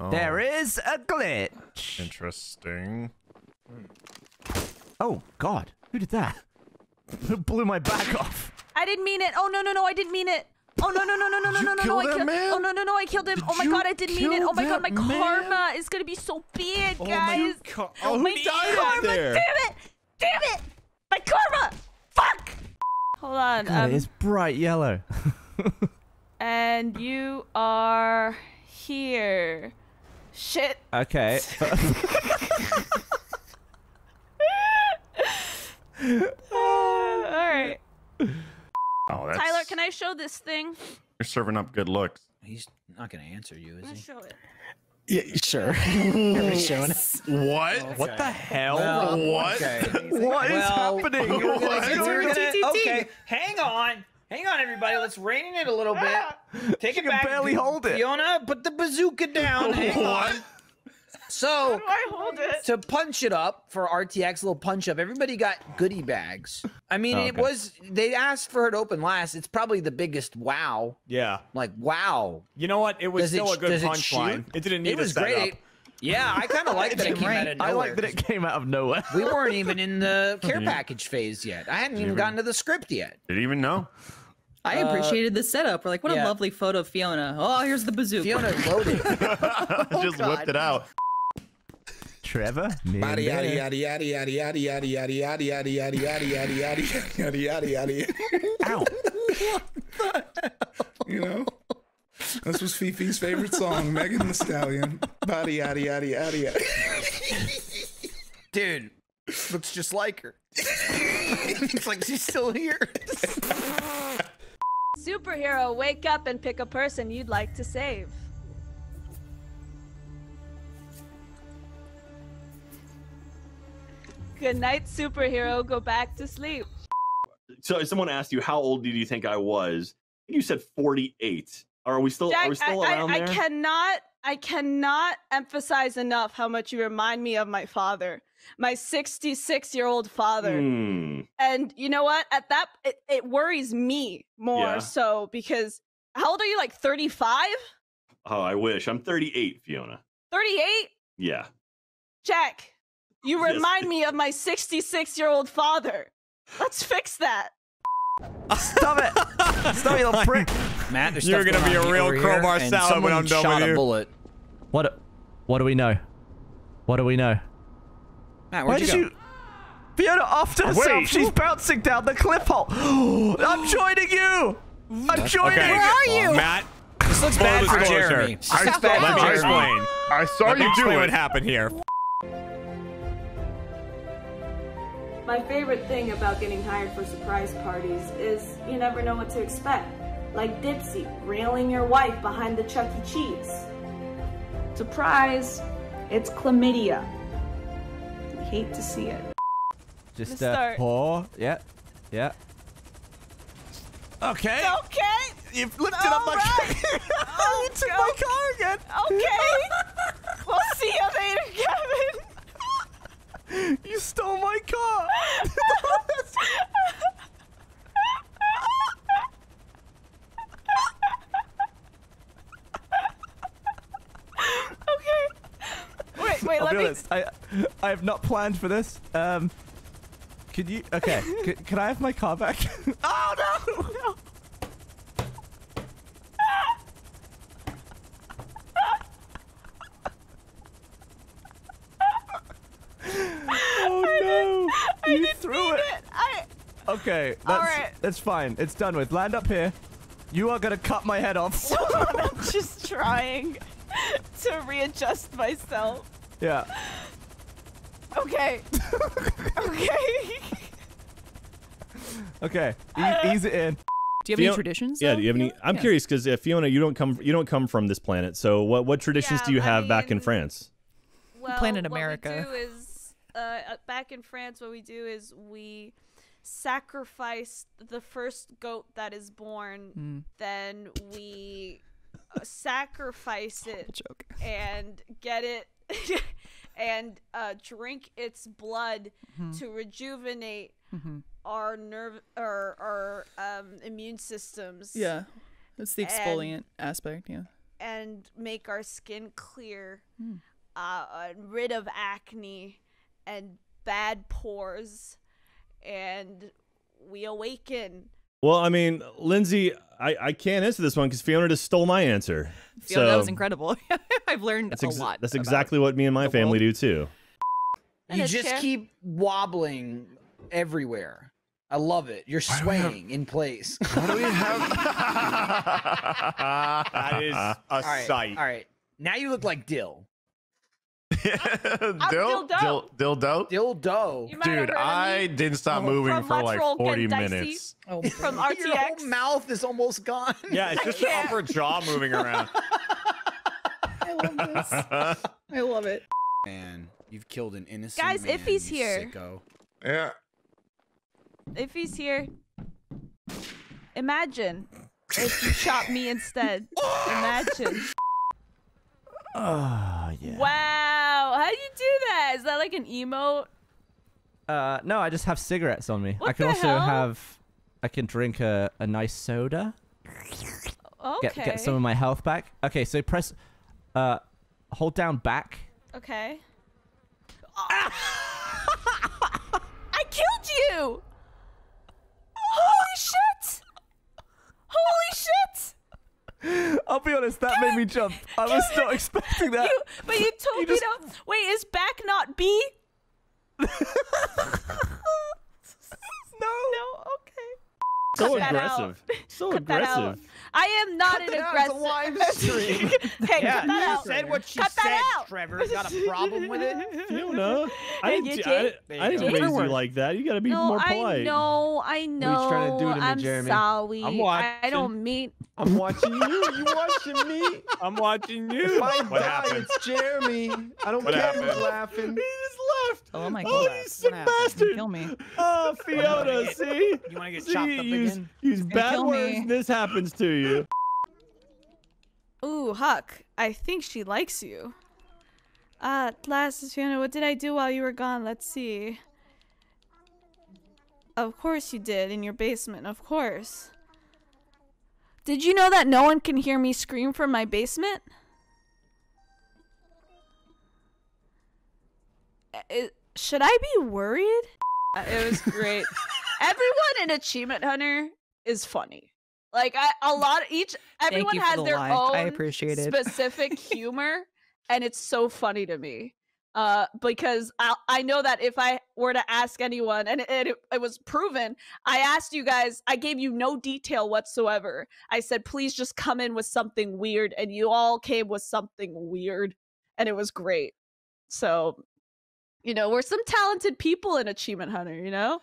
Oh, There is a glitch. Interesting. Oh God, who did that? Who blew my back off? I didn't mean it. Oh no no no! I didn't mean it. Oh no no no no no no no no! I killed. man? Oh no no no! I killed him. Did oh my god! I didn't mean it. Oh my god! My man? karma is gonna be so big, Oh my guys. God. Oh, who my died up karma! there? Damn it! Damn it! My karma! Fuck! Hold on. God, Um, it's bright yellow. and you are here. Shit. okay. All right. Oh, that's, Tyler, can I show this thing? You're serving up good looks. He's not gonna answer you, I'm is gonna he? show it. Yeah, sure. Everybody's showing it. What? What the hell? Well, What? Okay. What is Well, happening? we gonna- What? gonna- okay, hang on. Hang on, everybody. Let's rein in it a little bit. Ah! Take She it can back. barely hold it. Fiona, put the bazooka down. Hang on. So, Do I hold it? to punch it up for RTX, A little punch up, everybody got goodie bags. I mean, Oh, it was, they asked for it to open last. It's probably the biggest wow. Yeah. Like, wow. You know what? It was Does it still a good does it punchline. It, didn't need It was a setup. great. Yeah, I kind of like that it came out of nowhere. I like that it came out of nowhere. We weren't even in the care package phase yet. I hadn't even gotten to the script yet. Did you even know? I appreciated the setup. We're like, what yeah. a lovely photo of Fiona. Oh, here's the bazooka. Fiona loaded. Just whipped it out. Trevor, me and Yada yada Bear. yada yada yada yada yada yada yada yada yada yada yada yada yada yada yada. Ow. You know, this was Fifi's favorite song, Megan Thee Stallion. Body yada yada yada yada. Dude, looks just like her. it's like she's still here. Superhero, wake up and pick a person you'd like to save. Good night, superhero. Go back to sleep. So someone asked you how old did you think I was? You said 48. Are we still Jack, are we still I, around I, there? I cannot, I cannot emphasize enough how much you remind me of my father, my 66 year old father. Hmm. And you know what? At that, it, it worries me more Yeah. so because how old are you? Like 35? Oh, I wish. I'm 38, Fiona. 38? Yeah. Jack, you Yes. remind me of my 66 year old father. Let's fix that. Stop it! Stop it, you little prick! Matt, there's You're gonna going be a real over here, crowbar and salad when I'm done shot with a bullet. What? What do we know? What do we know? Matt, Why where'd you did go? you? Fiona off to herself. Wait. She's bouncing down the cliff hole. I'm joining you. I'm joining Okay. you. Where are you? Matt, This looks bad for. Jeremy. I saw- bad let me I- explain. I saw Let me you do it. what happened here. My favorite thing about getting hired for surprise parties is you never know what to expect. Like Dipsy railing your wife behind the Chuck E. Cheese. Surprise! It's chlamydia. I hate to see it. Just Let's uh, start. pour. Yeah. Yeah. Okay. Okay! You've lifted up my Alright. car. Oh, you took go. my car again. Okay! we'll see you later, Kevin! You stole my car. okay. Wait, wait, I'll let be me. Honest. I I have not planned for this. Um, could you? Okay. c- can I have my car back? oh no! no. oh no! you threw it. I. Okay, that's Alright. that's fine. It's done with. Land up here. You are gonna cut my head off. I'm just trying to readjust myself. Yeah. Okay. okay. Okay. E- ease it in. Do you have Fiona- any traditions? Yeah, though, do you have any? I'm Yeah. curious because uh, Fiona, you don't come you don't come from this planet. So what what traditions Yeah, do you I have back in France? Well, Planet what America. we do is uh, uh, back in France. What we do is we sacrifice the first goat that is born. Hmm. Then we uh, sacrifice it Joke. and get it and uh, drink its blood Mm-hmm. to rejuvenate our nerve or our um, immune systems. Yeah, that's the And- exfoliant aspect. Yeah. and make our skin clear, Hmm. uh, rid of acne and bad pores, and we awaken. Well, I mean, Lindsay, I, I can't answer this one because Fiona just stole my answer. Fiona, that was So, incredible. I've learned That's, a lot. that's exactly what me and my family world. do too. You just chair. keep wobbling everywhere. I love it. You're Why do have- swaying in place. Why do we have? That is a all right, sight. all right. Now you look like Dill. Dill, dildo. Dill, dildo. Dildo. You Dude, I didn't stop Oh, moving for like 40 minutes. Oh, From Your whole mouth is almost gone. Yeah, it's just your upper jaw moving around. I love this. I love it. Man, you've killed an innocent Guys, man, if he's here. Sicko. Yeah. If he's here, imagine if you shot me instead. Imagine. Oh yeah. Wow, how do you do that? Is that like an emote? Uh, no, I just have cigarettes on me. What I can the also hell? have, I can drink a, a nice soda. Okay. Get get some of my health back. Okay, so press, uh, hold down back. Okay. I killed you! Holy shit! Holy shit! I'll be honest, that made me jump. I was not expecting that. You, but you told You me just- to. Wait, is back not B? No. No, okay. So Cut that out. aggressive. So Cut that out. aggressive. I am not an that out, it's a aggressive. live stream. hey, Yeah, cut that you out. said what she Cut that said, out. Trevor. Got a problem with it? Fiona, I You didn't, did? I, There you I didn't go. raise you like that. You got to be No, more I polite. know, I know. trying to do to me, I'm Jeremy? sorry. I'm I don't mean. I'm watching you. You watching me? I'm watching you. What happened? Jeremy. I don't What care happened? who's laughing. He just left. Oh my Oh, god. you sick happened? bastard. Kill me. Oh, Fiona, get- see? You want to get See, chopped up use, again? use bad kill words me. this happens to you. Ooh, Huck, I think she likes you. Uh, last Fiona, what did I do while you were gone? Let's see. Of course you did, in your basement, of course. Did you know that no one can hear me scream from my basement? It- should I be worried? Uh, It was great. Everyone in Achievement Hunter is funny. Like I, a lot of each everyone has the their own I appreciate it. specific humor and it's so funny to me uh because I, I know that if i were to ask anyone and it, it, it was proven i asked you guys i gave you no detail whatsoever i said please just come in with something weird and you all came with something weird and it was great so you know we're some talented people in achievement hunter you know